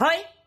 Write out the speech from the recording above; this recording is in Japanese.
はい。